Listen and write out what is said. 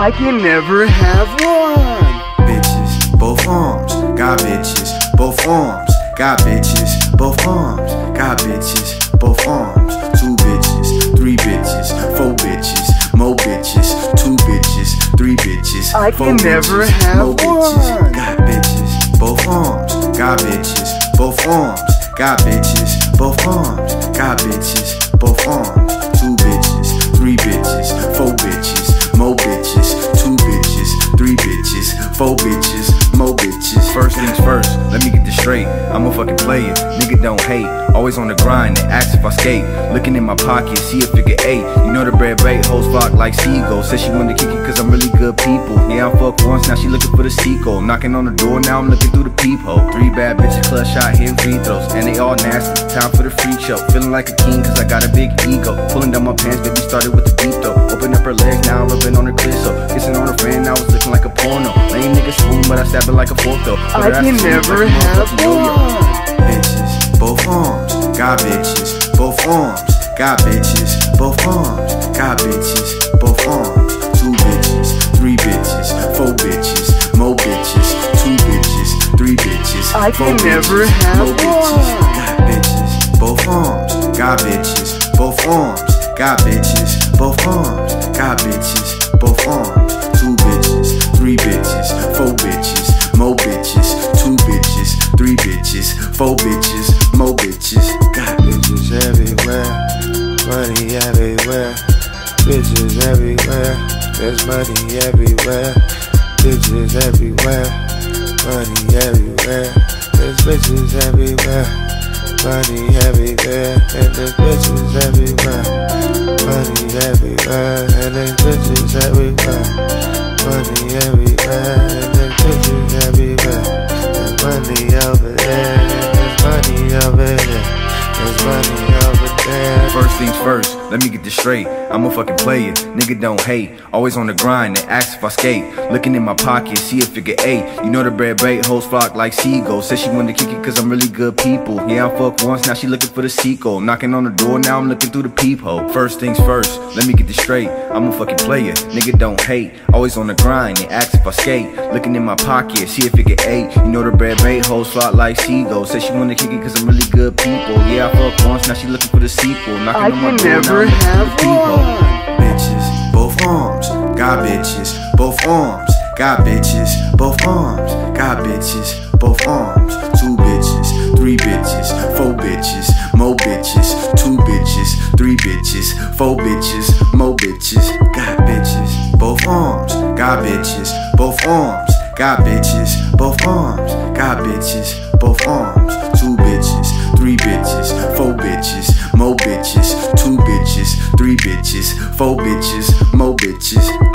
I can never have one. Bitches, both arms, got bitches, both arms, got bitches, both arms, got bitches, both arms, two bitches, three bitches, four bitches, more bitches, two bitches, three bitches, I four can never bitches, have more bitches, one. got bitches, both arms, got bitches, both arms, got bitches, both arms, got bitches, both arms, four bitches, more bitches. First things first, let me get this straight. I'm a fucking player, nigga don't hate. Always on the grind, they ask if I skate. Looking in my pocket, see a figure eight. You know the bread bait, hoes flock like seagulls. Said she wanna kick it cause I'm really good people. Yeah, I fuck once, now she looking for the sequel. Knocking on the door, now I'm looking through the peephole. Three bad bitches, clutch shot, hitting free throws. And they all nasty, time for the free show. Feeling like a king cause I got a big ego. Pulling down my pants, baby started with the deep though. Open up her legs, stab it like a fork though. Put I can never like have one. bitches, both arms, got bitches, both arms, got bitches, both arms, got bitches, both arms, two bitches, three bitches, four bitches, more bitches, two bitches, three bitches, I four can never bitches, have more bitches, one. got bitches, both arms, got bitches, both arms, got bitches, both arms, got bitches, both arms, two bitches, there's money everywhere. Bitches everywhere, money everywhere. There's bitches everywhere, money everywhere. And there's bitches everywhere, money everywhere. First let me get this straight. I'm a fucking player, nigga don't hate. Always on the grind, they ask if I skate. Looking in my pocket, see a figure eight. You know the bread bait, hoes flock like seagulls. Said she wanna kick it cause I'm really good people. Yeah, I fuck once, now she looking for the sequel. Knocking on the door, now I'm looking through the peephole. First things first, let me get this straight. I'm a fucking player, nigga don't hate. Always on the grind, they ask if I skate. Looking in my pocket, see a figure eight. You know the bread bait, hoes flock like seagulls. Said she wanna kick it cause I'm really good people. Yeah, I fuck once, now she looking for the sequel. Knocking I on my door, never I'm looking through have one. bitches, both arms, got bitches, both arms, got bitches, both arms, got bitches, both arms, two bitches, three bitches, four bitches, more bitches, two bitches, three bitches, four bitches, more bitches, got bitches, both arms, got bitches, both arms, got bitches, both arms, got bitches, both arms, two bitches, three bitches, four Three bitches, four bitches, more bitches.